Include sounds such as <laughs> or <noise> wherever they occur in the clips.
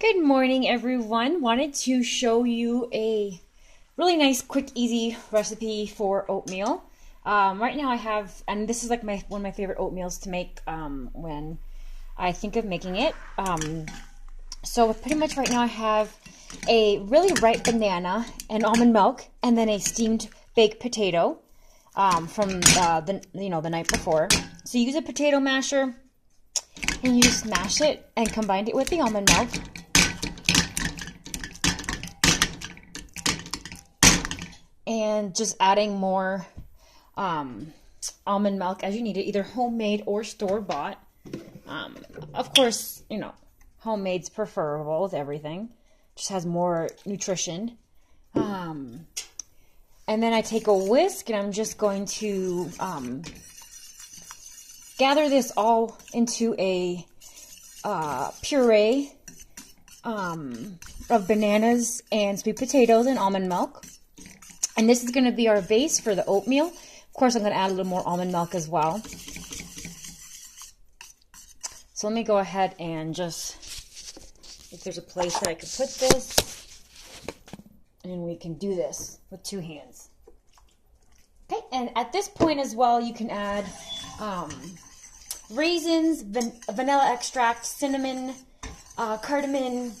Good morning, everyone. Wanted to show you a really nice, quick, easy recipe for oatmeal. Um, right now I have, and this is like my one of my favorite oatmeals to make um, when I think of making it. Um, so pretty much right now I have a really ripe banana and almond milk, and then a steamed baked potato um, from uh, the you know the night before. So you use a potato masher and you just mash it and combine it with the almond milk. And just adding more um, almond milk as you need it, either homemade or store bought. Um, of course, you know, homemade's preferable with everything. Just has more nutrition. Um, and then I take a whisk and I'm just going to um, gather this all into a uh, puree um, of bananas and sweet potatoes and almond milk. And this is going to be our base for the oatmeal. Of course, I'm going to add a little more almond milk as well. So let me go ahead and just, if there's a place that I could put this, and we can do this with two hands. Okay, and at this point as well, you can add um, raisins, van vanilla extract, cinnamon, uh, cardamom.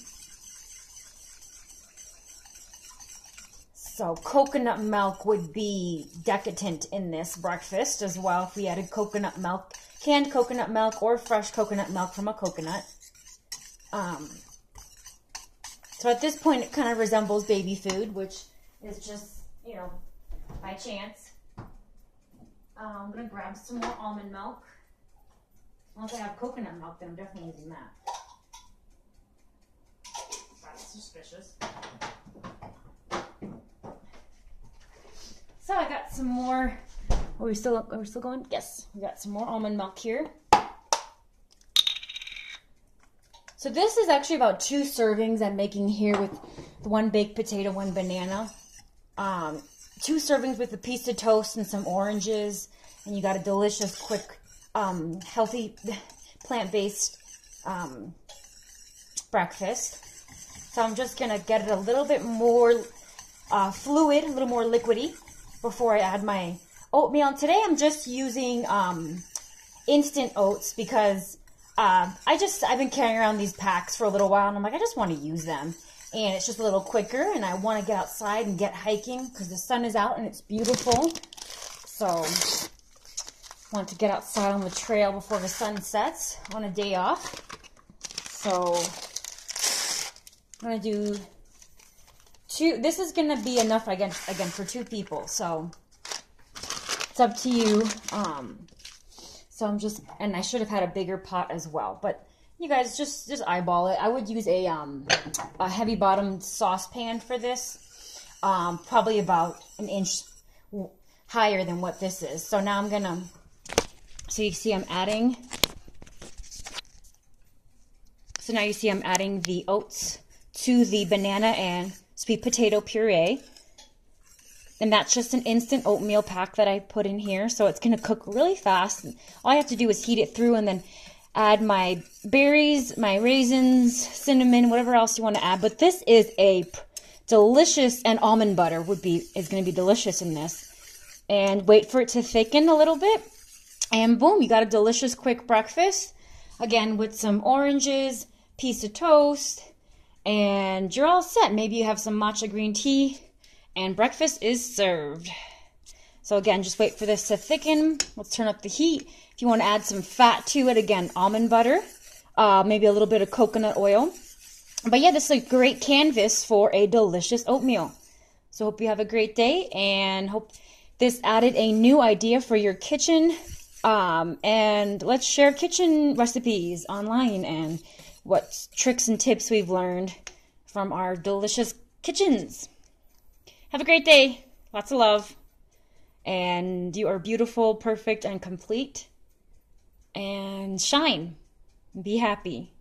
So coconut milk would be decadent in this breakfast as well if we added coconut milk, canned coconut milk or fresh coconut milk from a coconut. Um, so at this point, it kind of resembles baby food, which is just, you know, by chance. Um, I'm going to grab some more almond milk. Once I have coconut milk, then I'm definitely using that. That's suspicious. So I got some more. Are we still are we still going? Yes, we got some more almond milk here. So this is actually about two servings I'm making here with one baked potato, one banana. Um, two servings with a piece of toast and some oranges. And you got a delicious, quick, um, healthy, <laughs> plant-based um, breakfast. So I'm just to get it a little bit more uh, fluid, a little more liquidy before I add my oatmeal. Today I'm just using um, instant oats because um, I just, I've been carrying around these packs for a little while and I'm like, I just want to use them. And it's just a little quicker and I want to get outside and get hiking because the sun is out and it's beautiful. So, want to get outside on the trail before the sun sets on a day off. So, I'm going to do two, this is going to be enough again, again for two people. So, it's up to you. Um, so I'm just, and I should have had a bigger pot as well. But you guys just just eyeball it. I would use a um a heavy bottomed saucepan for this, um probably about an inch higher than what this is. So now I'm gonna, so you see I'm adding. So now you see I'm adding the oats to the banana and sweet potato puree. And that's just an instant oatmeal pack that I put in here. So it's going to cook really fast. All I have to do is heat it through and then add my berries, my raisins, cinnamon, whatever else you want to add. But this is a delicious, and almond butter would be, is going to be delicious in this. And wait for it to thicken a little bit. And boom, you got a delicious quick breakfast. Again, with some oranges, piece of toast, and you're all set. Maybe you have some matcha green tea and breakfast is served. So again, just wait for this to thicken. Let's turn up the heat. If you want to add some fat to it, again, almond butter, uh, maybe a little bit of coconut oil. But yeah, this is a great canvas for a delicious oatmeal. So hope you have a great day and hope this added a new idea for your kitchen. Um, and let's share kitchen recipes online and what tricks and tips we've learned from our delicious kitchens. Have a great day. Lots of love. And you are beautiful, perfect, and complete. And shine. Be happy.